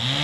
Yeah.